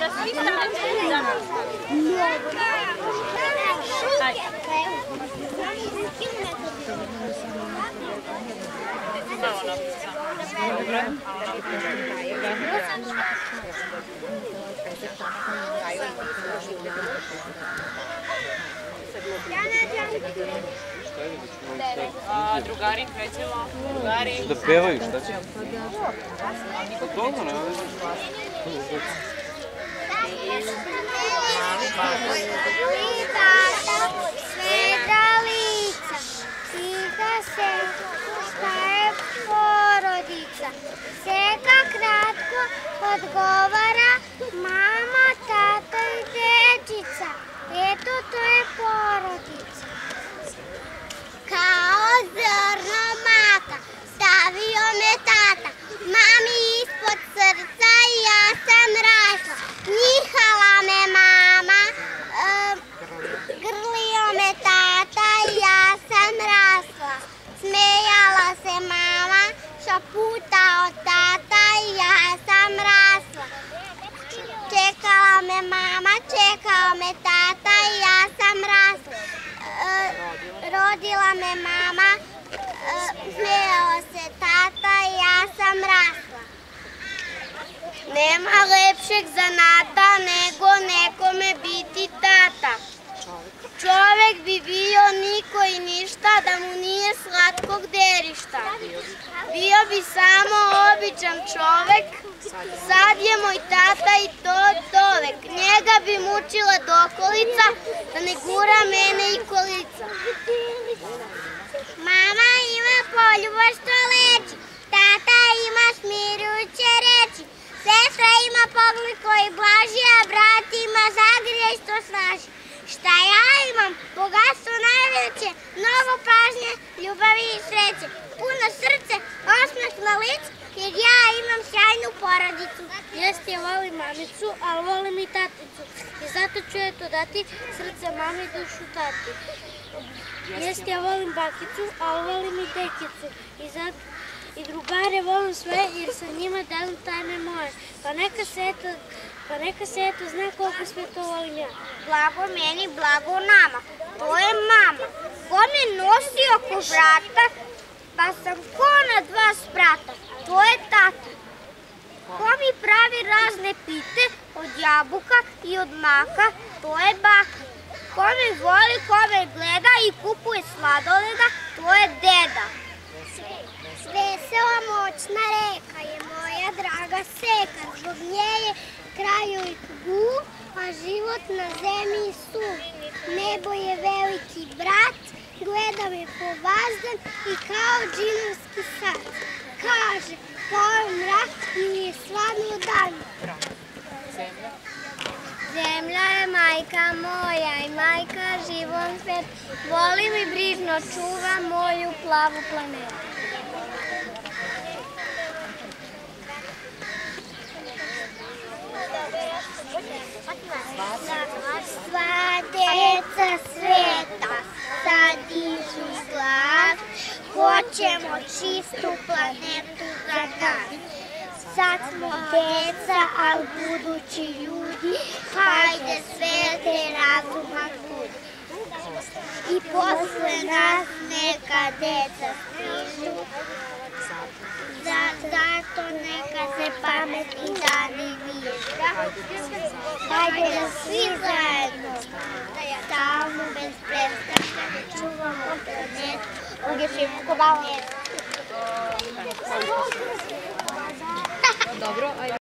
Da svi stanete da nas. A, drugari, krećemo. Drugari. Da pevaju, šta će? Pa dobro, ne veze. Sveta lica, tiha se, šta je porodica. Seka kratko odgovara mama, Eto, to je porodica. Kao zrno maka, stavio me tata, mami ispod srca i ja sam rasla. Njihala me mama, grlio me tata i ja sam rasla. Smejala se mama, šaputa od tata i ja sam rasla. Čekala me mama, čekao me tata i ja sam rasla. E, rodila me mama, e, smejao se tata i ja sam rasla. Nema lepšeg zanata nego nekome biti tata. Čovek bi bio niko i ništa da mu nije slatkog derišta. Bio bi samo običan čovek, sad je moj tata i to dovek. Njega bi mučila dokolica, da ne gura snaži. Šta ja imam? Bogatstvo najveće, mnogo pažnje, ljubavi i sreće. Puno srce, osmeh na licu, jer ja imam sjajnu porodicu. Jeste, ja volim mamicu, ali volim i taticu. I zato ću eto dati srce mami i dušu tati. Jeste, ja volim bakicu, ali volim i dekicu. I zato i drugare volim sve jer sa njima delim tajne moje. Pa neka se eto, pa neka se eto zna koliko sve to volim ja. Blago meni, blago nama. To je mama. Ko me nosi oko vrata, pa sam ko na dva sprata. To je tata. Ko mi pravi razne pite od jabuka i od maka, to je baka. Ko me voli, ko me gleda i kupuje sladoleda, to je deda. Vesela moćna reka je moja draga seka, zbog nje je kraju i tugu, a život na zemlji su. Nebo je veliki brat, gleda me po vazdan i kao džinovski sad. Kaže, pao mrak ili je slavno dan. Zemlja je majka moja i majka živom svet. Volim i brižno čuva moju plavu planetu. Deca sveta sad dižu glas, hoćemo čistu planetu za nas. Sad smo deca, al budući ljudi, hajde svete razuma budi. I posle nas neka deca stižu, za, zato neka se pametni dani Najpierw zwiedzajmy. Tam bez przestania wyczuwam otoczenie. Ognie. Dobro,